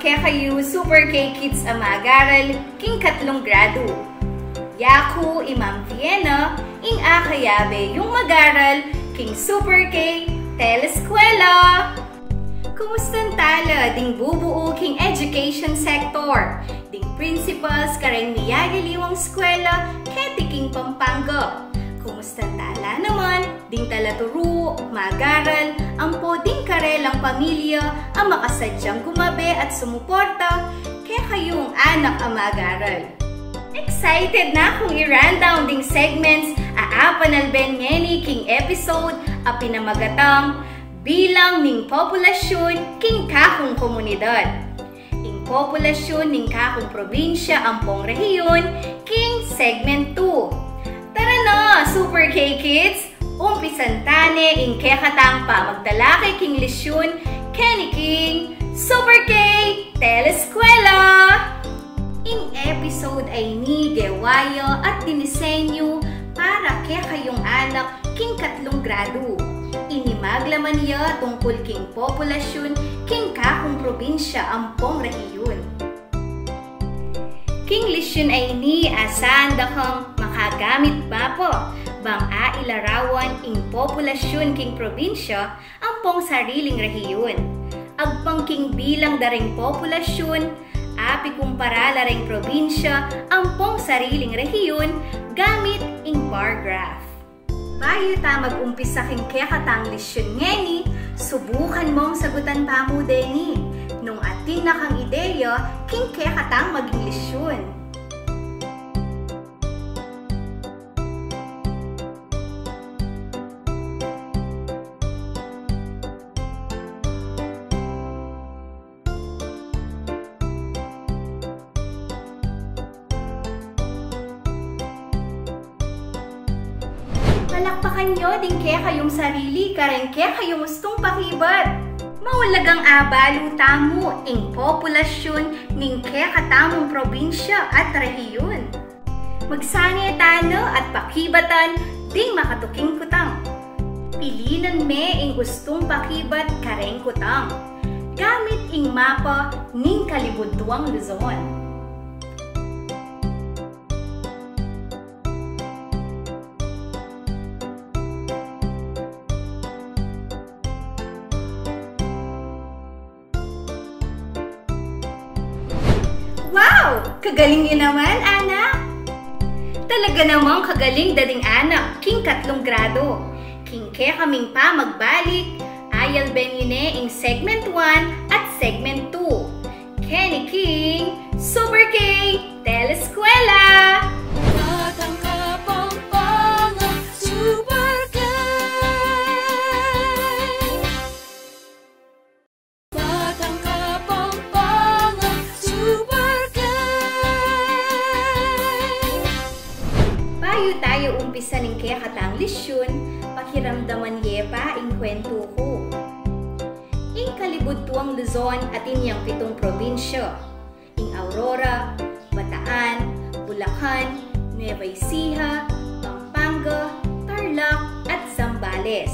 kekayu Super K Kids amagaral king katlong grado. Yaku imam Vienna ing akayabe yung magaral king Super K Teleskwela. Kumustan tala ding bubuo king education sector, ding principals kareng miyagiliwang eskwela keti king Pampanga. Kumusta tala naman, ding talaturo, magaral, ang poding karelang pamilya ang makasadyang gumabe at sumuporta kaya kayong anak ang magaral. Excited na kung i-rundown ding segments aapan alben ngeni king episode a pinamagatang bilang ning populasyon king kakong komunidad. Ing populasyon ning kakong probinsya ampong rehiyon king segment 2 Tara na, Super K-Kids! Umpisan tane in kekatang pa magtalakay king lisyon Kenny King Super K Teleskwela! In episode ay ni Dewayo at dinisenyo para kaya kayong anak king katlong grado. Inimaglaman niya tungkol king populasyon king kakong probinsya ampong rehiyon. King lisyon ay ni asan dakang makagamit ba po bang ailarawan ing populasyon king probinsya ang pong sariling rehiyon. Agpang king bilang daring populasyon, api kumpara laring probinsya ang pong sariling rehiyon gamit ing bar graph. Bayo ta mag-umpisa king kekatang lisyon ngeni, subukan mong sagutan pa mo deni nung atin na kang ideya king kekatang maging lisyon. Palakpakan nyo din kaya kayong sarili, kareng kaya kayong gustong pakibat. Maulagang abalo tamo ing populasyon ning kaya katamong probinsya at rehiyon. Magsani tano at pakibatan ding makatuking kutang. Pilinan me ing gustong pakibat kareng kutang. Gamit ing mapa ning kalibudwang Luzon. Wow! Kagaling niyo naman, anak! Talaga namang kagaling dading anak, king katlong grado. King ke kaming pa magbalik, ayal ben yun ing segment 1 at segment 2. Kenny King, lisyon, pakiramdaman ye pa ing kwento ko. Ing kalibudtuang Luzon at inyang pitong probinsya, ing Aurora, Bataan, Bulacan, Nueva Ecija, Pampanga, Tarlac at Zambales.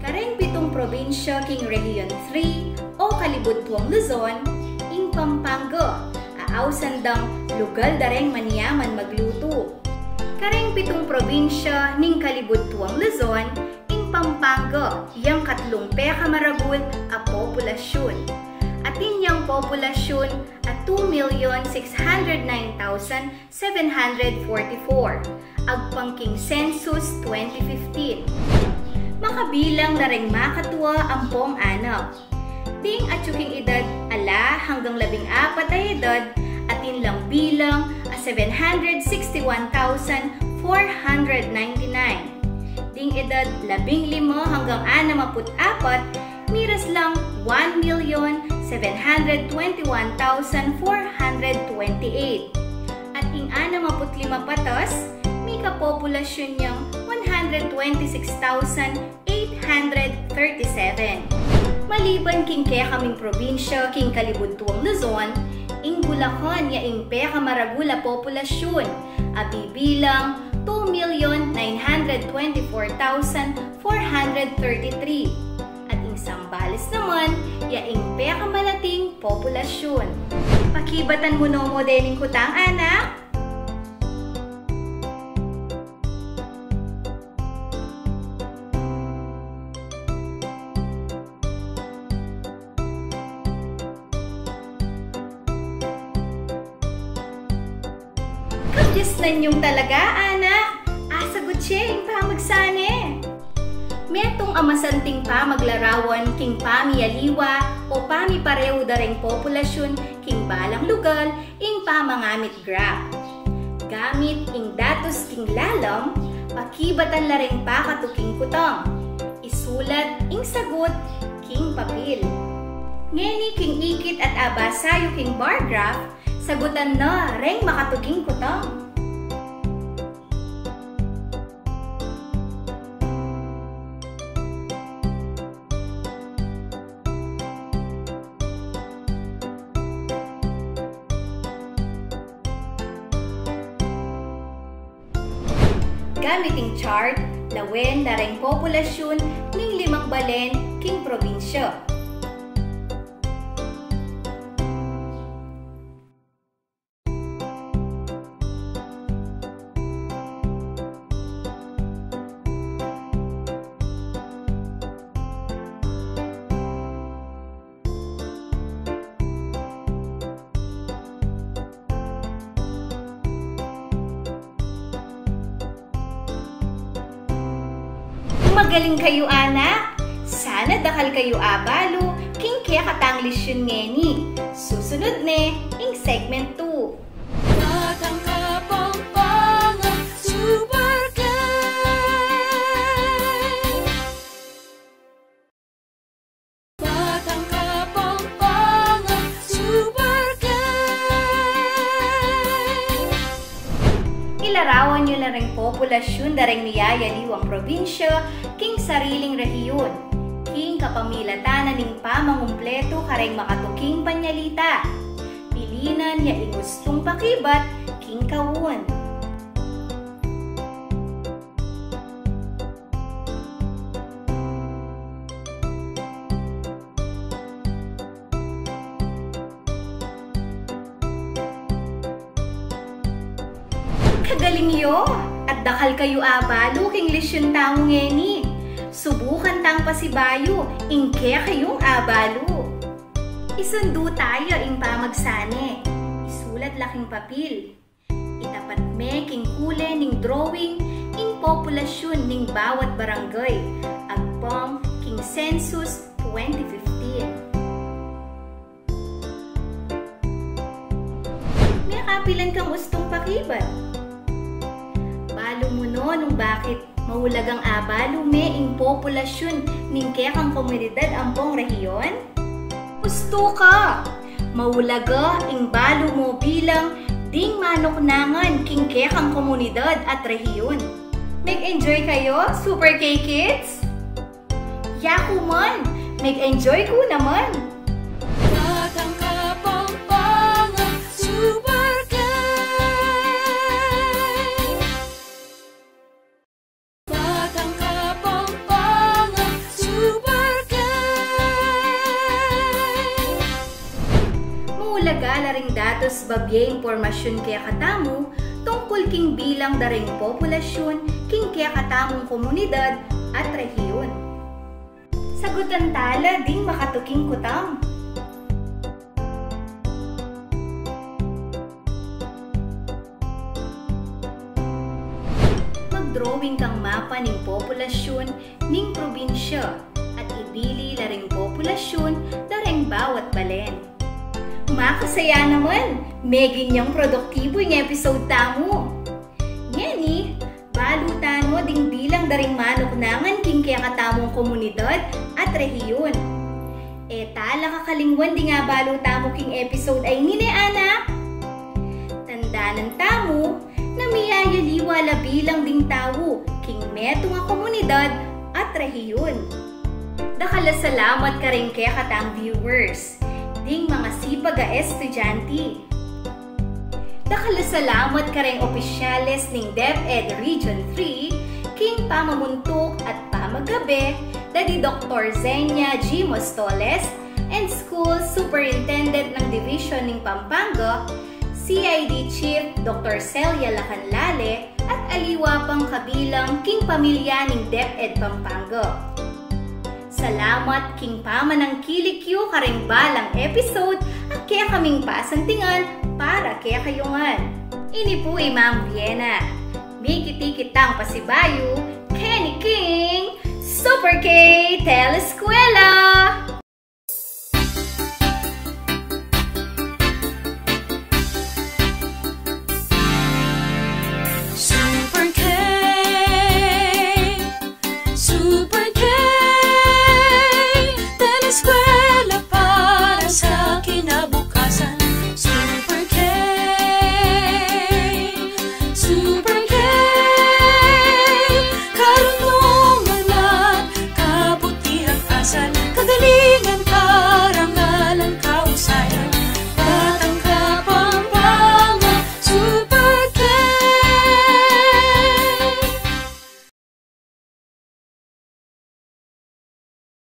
Kareng pitong probinsya king Region 3 o kalibudtuang Luzon, ing Pampanga, aawsandang lugal dareng maniyaman magluto. Kareng pitong probinsya ning kalibudtuang Luzon, ing Pampanga, yang katlong peka maragul a populasyon. At inyang populasyon at 2,609,744, agpangking Census 2015. Makabilang na ring makatuwa ang pong anak. Ding at edad ala hanggang labing apat ay edad atin lang bilang a 761,499. Ding edad labing lima hanggang anamaput apat, miras lang 1,721,428. At ing anamaput lima patas, may kapopulasyon niyang 126,837. Maliban king kaya kaming probinsya king kalibudtuang Luzon, ing Bulacan ya ing peka maragula populasyon, abi bilang 2,924,433. At ing Sambales naman, yaing peka manating populasyon. Pakibatan mo no mo dening kutang anak? Kabyas na niyong talaga, anak. Asagot siya, yung pamagsane. Metong amasanting pa maglarawan king pami aliwa o pami pareho dareng populasyon king balang lugal ing pamangamit graph. Gamit ing datos king lalam, pakibatan lareng pa katuking kutang. Isulat ing sagot king papel. Ngeni king ikit at abasayo king bar graph, sagutan na reng makatuking kutang. Gamiting chart, lawen dareng populasyon ning limang balen king probinsya. Magaling kayo, anak! Sana dakal kayo abalo, king kaya katanglis yun ngeni. Susunod ne, ing segment 2. Populasyon dareng niyayaliwang probinsya king sariling rehiyon. King kapamilatanan ning pamangumpleto kareng makatuking panyalita. Pilinan ya ingustong pakibat king kawon. Dakal kayo abalo king lisyon tamo ngeni. Subukan tang pasibayo, ingke kayong abalo. Isundo tayo ing pamagsane. Isulat laking papel. Itapat me king kule ning drawing ing populasyon ning bawat barangay. Agpam king census 2015. May kapilan kang ustong pakibat. Balo mo no nung bakit mahulagang abalo me ing populasyon ning kekang komunidad ampong rehiyon? Gusto ka! Mahulaga ing balo mo bilang ding manoknangan king kekang komunidad at rehiyon. Mag-enjoy kayo, Super K-Kids? Yaku man! Mag-enjoy ko naman! Muulaga na ring datos babye impormasyon kaya katamu tungkol king bilang daring populasyon king kaya katamong komunidad at rehiyon. Sagutan tala ding makatuking kutam. Mag-drawing kang mapa ning populasyon ning probinsya at ibili laring populasyon daring bawat balen. Makasaya naman! May ganyang produktibo yung episode tamo. Ngani, balutano ding bilang daring manuknangan king kaya katamong komunidad at rehiyon. E tala kakalingwan di nga balutamo king episode ay nini anak. Tandaanan tamo na miyayaliwa la bilang ding tao king meto nga komunidad at rehiyon. Dakala salamat ka rin kaya katang viewers ding mga sipag estudyante. Dakala salamat ka rin opisyales ning DepEd Region 3, king pamamuntok at pamagabi, Daddy Dr. Zenia G. Mostoles, and School Superintendent ng Division ng Pampanga, CID Chief Dr. Celia Lacanlale, at aliwa pang kabilang king pamilya ng DepEd Pampanga. Salamat king pamanang kilikyo karing balang episode at kaya kaming pasantingan para kaya kayungan. Ini po Imam Vienna. Mikiti kitang pasibayo, Kenny King, Super K Telescuela!